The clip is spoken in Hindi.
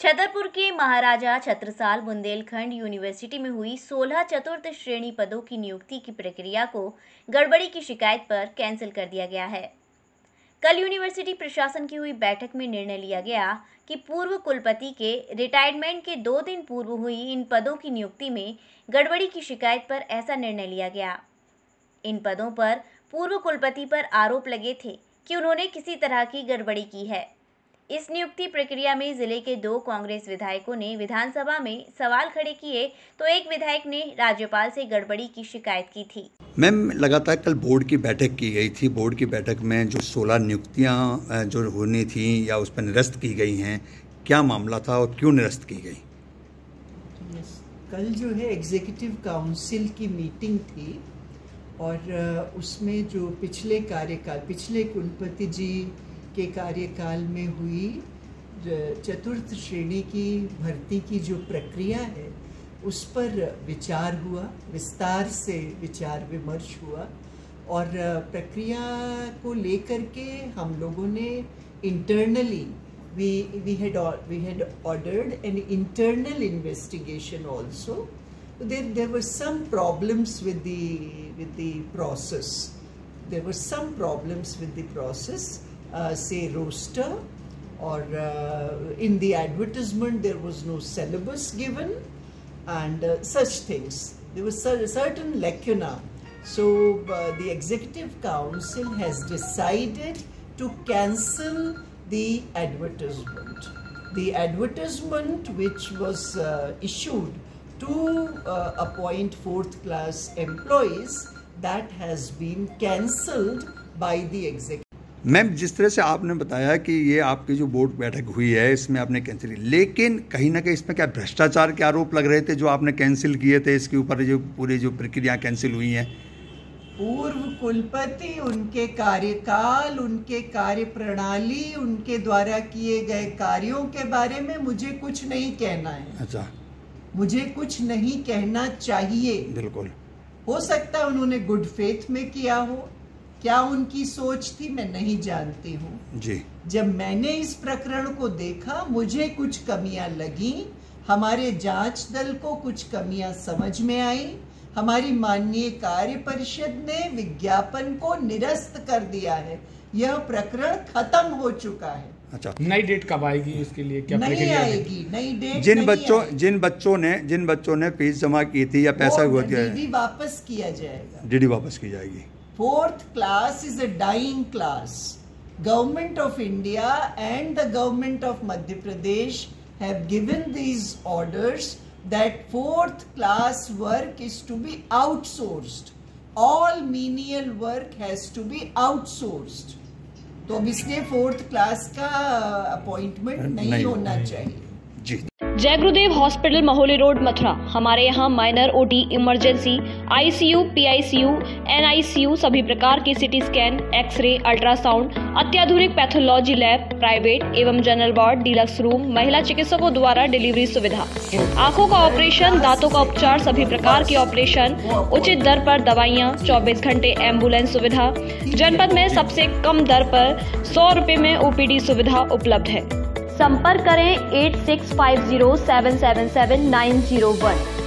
छतरपुर के महाराजा छत्रसाल बुंदेलखंड यूनिवर्सिटी में हुई 16 चतुर्थ श्रेणी पदों की नियुक्ति की प्रक्रिया को गड़बड़ी की शिकायत पर कैंसिल कर दिया गया है। कल यूनिवर्सिटी प्रशासन की हुई बैठक में निर्णय लिया गया कि पूर्व कुलपति के रिटायरमेंट के दो दिन पूर्व हुई इन पदों की नियुक्ति में गड़बड़ी की शिकायत पर ऐसा निर्णय लिया गया। इन पदों पर पूर्व कुलपति पर आरोप लगे थे कि उन्होंने किसी तरह की गड़बड़ी की है। इस नियुक्ति प्रक्रिया में ज़िले के दो कांग्रेस विधायकों ने विधानसभा में सवाल खड़े किए तो एक विधायक ने राज्यपाल से गड़बड़ी की शिकायत की थी। मैम लगातार कल बोर्ड की बैठक की गई थी। बोर्ड की बैठक में जो 16 नियुक्तियाँ जो होनी थी या उस पर निरस्त की गई हैं क्या मामला था और क्यों निरस्त की गई? कल जो है एग्जीक्यूटिव काउंसिल की मीटिंग थी और उसमें जो पिछले कार्यकाल पिछले कुलपति जी के कार्यकाल में हुई चतुर्थ श्रेणी की भर्ती की जो प्रक्रिया है, उस पर विचार हुआ, विस्तार से विचार विमर्श हुआ और प्रक्रिया को लेकर के हम लोगों ने internally we we had we had ordered an internal investigation also there there were some problems with the with the process there were some problems with the process uh, say roaster or uh, in the advertisement there was no syllabus given and uh, such things. There was a certain lacuna. So uh, the executive council has decided to cancel the advertisement. The advertisement which was uh, issued to uh, appoint fourth class employees that has been cancelled by the executive ma'am जिस तरह से आपने बताया कि ये आपकी जो बोर्ड बैठक हुई है इसमें आपने कैंसिल की लेकिन कहीं ना कहीं इसमें क्या भ्रष्टाचार के आरोप लग रहे थे जो आपने कैंसिल किए थे? इसके ऊपर जो पूरी जो प्रक्रिया कैंसिल हुई हैं। पूर्व कुलपति उनके कार्यकाल उनके कार्य प्रणाली उनके द्वारा किए गए कार्यों के बारे में मुझे कुछ नहीं कहना है। अच्छा। मुझे कुछ नहीं कहना चाहिए। बिल्कुल। हो सकता है उन्होंने गुड फेथ में किया हो। क्या उनकी सोच थी मैं नहीं जानती हूँ। जी। जब मैंने इस प्रकरण को देखा मुझे कुछ कमियाँ लगी। हमारे जाँच दल को कुछ कमियाँ समझ में आई। हमारी माननीय कार्य परिषद ने विज्ञापन को निरस्त कर दिया है। यह प्रकरण खत्म हो चुका है। अच्छा। नई डेट कब आएगी इसके लिए? क्या नहीं आएगी। नई डेट जिन बच्चों जिन बच्चों ने जिन बच्चों ने फ़ीस जमा की थी या पैसा हुआ दिया वापस किया जाएगा। डीडी वापस की जाएगी। Fourth class is a dying class. Government of India and the government of Madhya Pradesh have given these orders that fourth class work is to be outsourced. All menial work has to be outsourced. तो अब इसलिए फोर्थ क्लास का अपॉइंटमेंट नहीं, नहीं होना चाहिए जी जय गुरुदेव हॉस्पिटल महोली रोड मथुरा। हमारे यहाँ minor OT emergency ICU, PICU, NICU सभी प्रकार के सिटी स्कैन एक्सरे अल्ट्रासाउंड अत्याधुनिक पैथोलॉजी लैब प्राइवेट एवं जनरल वार्ड डिलक्स रूम महिला चिकित्सकों द्वारा डिलीवरी सुविधा। आँखों का ऑपरेशन दांतों का उपचार सभी प्रकार के ऑपरेशन उचित दर पर दवाइयाँ चौबीस घंटे एंबुलेंस सुविधा। जनपद में सबसे कम दर पर सौ रूपए में ओपीडी सुविधा उपलब्ध है। संपर्क करें eight six five zero seven seven seven nine zero one.